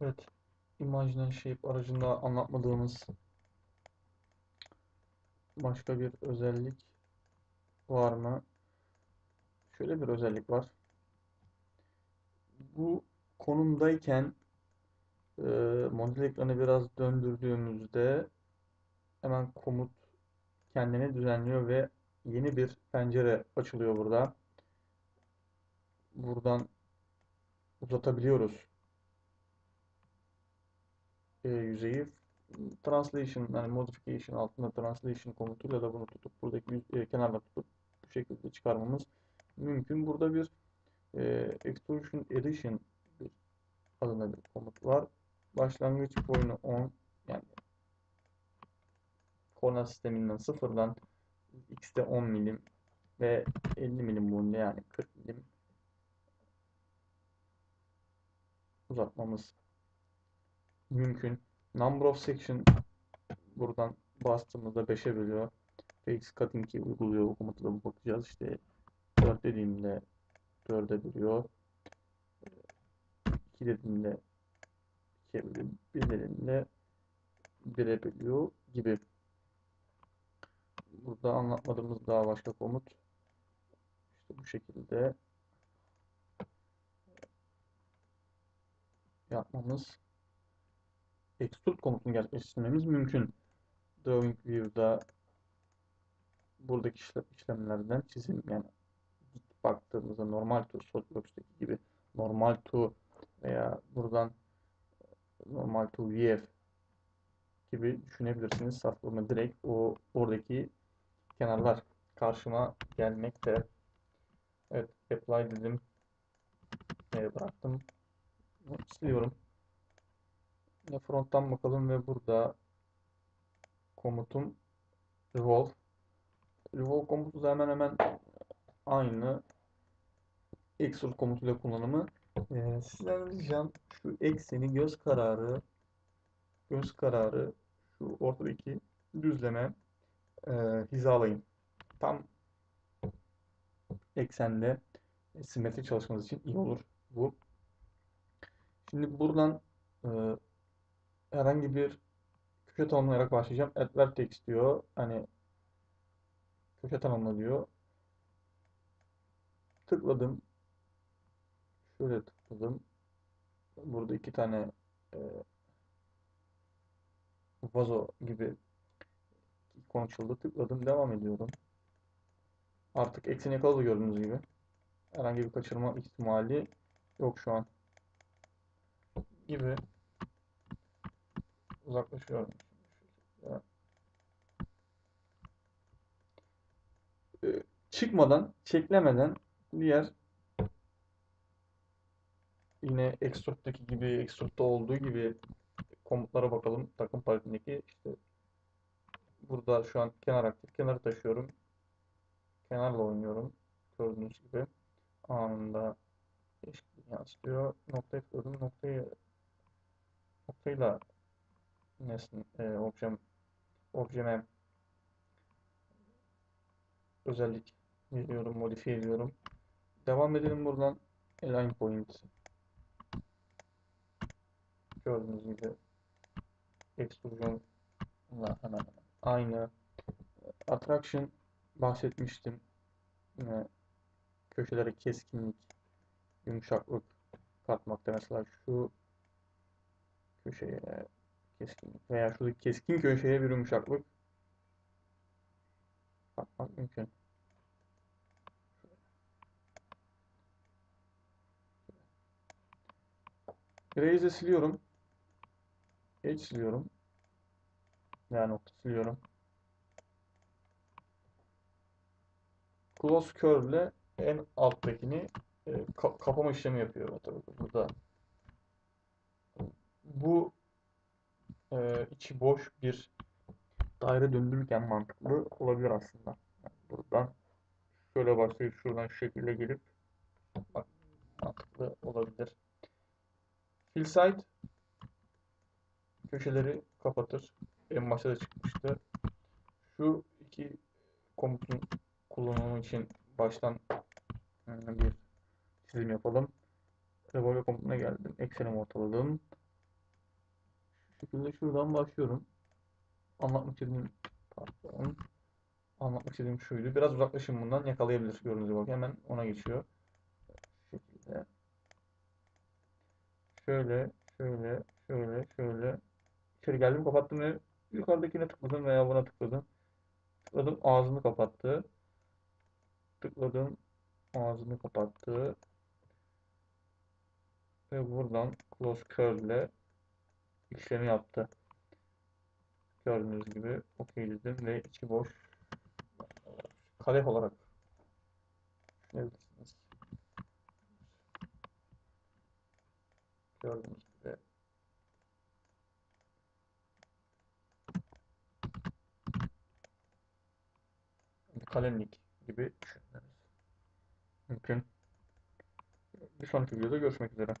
Evet. Imaginary Shape aracında anlatmadığımız başka bir özellik var mı? Şöyle bir özellik var. Bu konumdayken e, model ekranı biraz döndürdüğümüzde hemen komut kendini düzenliyor ve yeni bir pencere açılıyor burada. Buradan uzatabiliyoruz e, yüzeyi. Translation yani modification altında translation komutuyla da bunu tutup buradaki e, kenarla tutup bu şekilde çıkarmamız mümkün. Burada bir e, extrusion addition adında bir komut var. Başlangıç boyunu 10 yani koordinat sisteminden sıfırdan x'te 10 milim ve 50 milim boyunda yani 40 milim uzatmamız mümkün. Number of section buradan bastığımızda 5'e bölüyor. Fx cutting'i uyguluyor. O komuta da bakacağız. İşte 4 dediğimde 4'e bölüyor. 2 dediğimde 2'ye bölüyor. 1 dediğimde 1'e bölüyor gibi. Burada anlatmadığımız daha başka komut. İşte bu şekilde yapmamız extrude komutunu gerçekleştirmemiz mümkün. Drawing View'da buradaki işlemlerden çizim yani baktığımızda normal to SolidWorks'teki gibi normal to veya buradan normal to VF gibi düşünebilirsiniz. Saflarına direkt o oradaki kenarlar karşıma gelmekte. Evet, apply dedim. E, bıraktım. Siliyorum. Yine fronttan bakalım ve burada komutum revolve. Revolve komutu da hemen hemen aynı extrude komutuyla kullanımı. Ee, sizden ricam şu ekseni göz kararı göz kararı şu ortadaki düzleme e, hizalayın. Tam eksende simetri çalışmanız için iyi olur bu. Şimdi buradan e, herhangi bir köşe tanımlayarak başlayacağım. Add vertex diyor. Hani köşe tanımla diyor. Tıkladım. Şöyle tıkladım. Burada iki tane e, vazo gibi konuşuldu. Tıkladım. Devam ediyorum. Artık ekseni yakaladı gördüğünüz gibi. Herhangi bir kaçırma ihtimali yok şu an. Gibi uzaklaşıyorum. Ee, çıkmadan, çeklemeden diğer yine Extrude'daki gibi, Extrude'da olduğu gibi komutlara bakalım. Takım paletindeki işte burada şu an kenar aktif. Kenarı taşıyorum. Kenarla oynuyorum. Gördüğünüz gibi anında eşitliği yansıtıyor. Noktayı tıkladım. Noktayı noktayla nesne, e, objem, objeme özellik veriyorum, modifiye ediyorum. Devam edelim buradan. Align point. Gördüğünüz gibi extrusion hemen aynı. Attraction bahsetmiştim. Yine köşelere keskinlik, yumuşaklık katmakta. Mesela şu köşeye keskin veya şuradaki keskin köşeye bir yumuşaklık katmak mümkün. Erase'e siliyorum. Edge siliyorum. Veya nokta siliyorum. Close curve ile en alttakini e, kapama işlemi yapıyor. Tabii burada bu e, içi boş bir daire döndürürken mantıklı olabilir aslında. Yani buradan şöyle başlayıp şuradan şu şekilde gelip bak, mantıklı olabilir. Fill side köşeleri kapatır. En başta da çıkmıştı. Şu iki komutun kullanımı için baştan bir çizim yapalım. Revolve komutuna geldim. Eksenimi ortaladım. Şekilde şuradan başlıyorum. Anlatmak istediğim pardon. Anlatmak istediğim şuydu. Biraz uzaklaşayım bundan yakalayabilir gördüğünüz gibi. Hemen ona geçiyor. Şu şekilde. Şöyle, şöyle, şöyle, şöyle. İçeri geldim kapattım ve yukarıdakine tıkladım veya buna tıkladım. Tıkladım ağzını kapattı. Tıkladım ağzını kapattı. Ve buradan close curl ile işlemi yaptı. Gördüğünüz gibi okey dedim ve içi boş kadeh olarak düşünebilirsiniz. Gördüğünüz gibi kalemlik gibi düşünmeniz mümkün. Bir sonraki videoda görüşmek üzere.